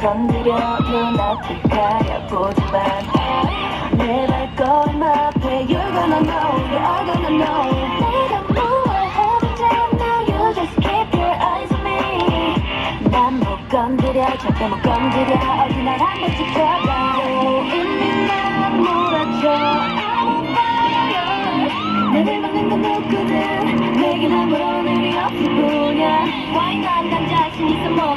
건드려 눈앞이 가려보지만 내 발걸음 앞에 You're gonna know, 절대 못 건드려 어디 날 한번 지켜봐 이미 난 몰아줘 I'm on 내를 막는 건 누구든 내겐 아무런 의미 없을 뿐이야. Why not 난 자신 있어 모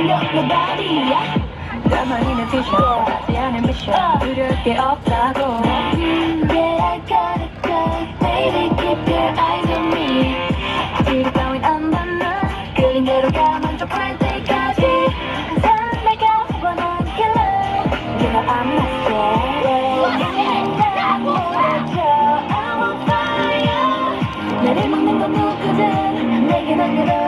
적삼 nobody 나만이는 vision 하지 않은 mission 두려울 게 없다고 Yeah I got it good Baby keep your eyes on me 뒤로 따윈 안 받나 그린 대로 가 만족할 때까지 난 내가 원하는 killer You know I'm not scared 난 몰아줘 I'm on fire 나를 막는 건 누구든 내겐 아무런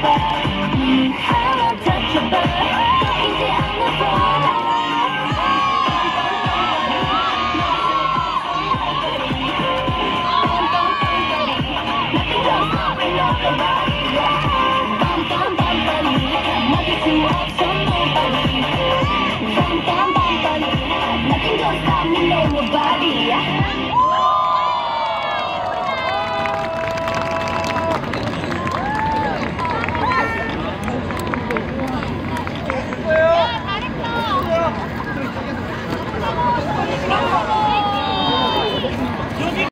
Come on.